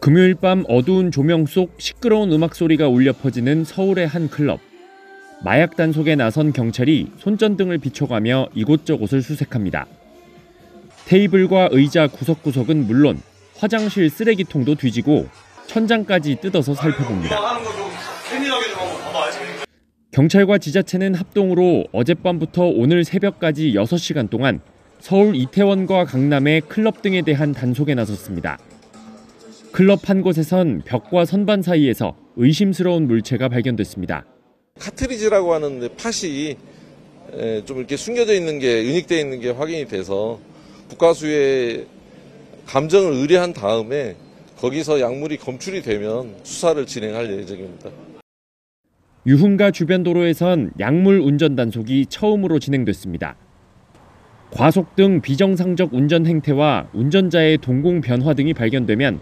금요일 밤 어두운 조명 속 시끄러운 음악 소리가 울려 퍼지는 서울의 한 클럽. 마약 단속에 나선 경찰이 손전등을 비춰가며 이곳저곳을 수색합니다. 테이블과 의자 구석구석은 물론 화장실 쓰레기통도 뒤지고 천장까지 뜯어서 살펴봅니다. 경찰과 지자체는 합동으로 어젯밤부터 오늘 새벽까지 6시간 동안 서울 이태원과 강남의 클럽 등에 대한 단속에 나섰습니다. 클럽 한 곳에선 벽과 선반 사이에서 의심스러운 물체가 발견됐습니다. 카트리지라고 하는 팥이 좀 이렇게 숨겨져 있는 게 은닉되어 있는 게 확인이 돼서 국가수에 감정을 의뢰한 다음에 거기서 약물이 검출이 되면 수사를 진행할 예정입니다. 유흥가 주변 도로에선 약물 운전 단속이 처음으로 진행됐습니다. 과속 등 비정상적 운전 행태와 운전자의 동공 변화 등이 발견되면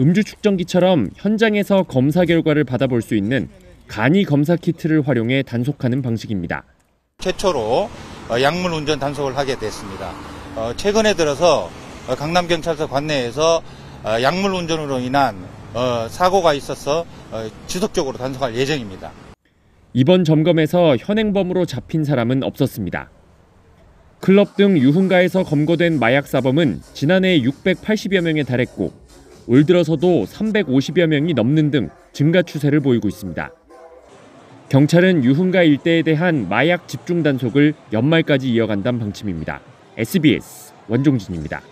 음주 측정기처럼 현장에서 검사 결과를 받아볼 수 있는 간이 검사 키트를 활용해 단속하는 방식입니다. 최초로 어, 약물 운전 단속을 하게 됐습니다. 어, 최근에 들어서 어, 강남경찰서 관내에서 약물 운전으로 인한 사고가 있어서 지속적으로 단속할 예정입니다. 이번 점검에서 현행범으로 잡힌 사람은 없었습니다. 클럽 등 유흥가에서 검거된 마약 사범은 지난해 680여 명에 달했고 올 들어서도 350여 명이 넘는 등 증가 추세를 보이고 있습니다. 경찰은 유흥가 일대에 대한 마약 집중 단속을 연말까지 이어간다는 방침입니다. SBS 원종진입니다.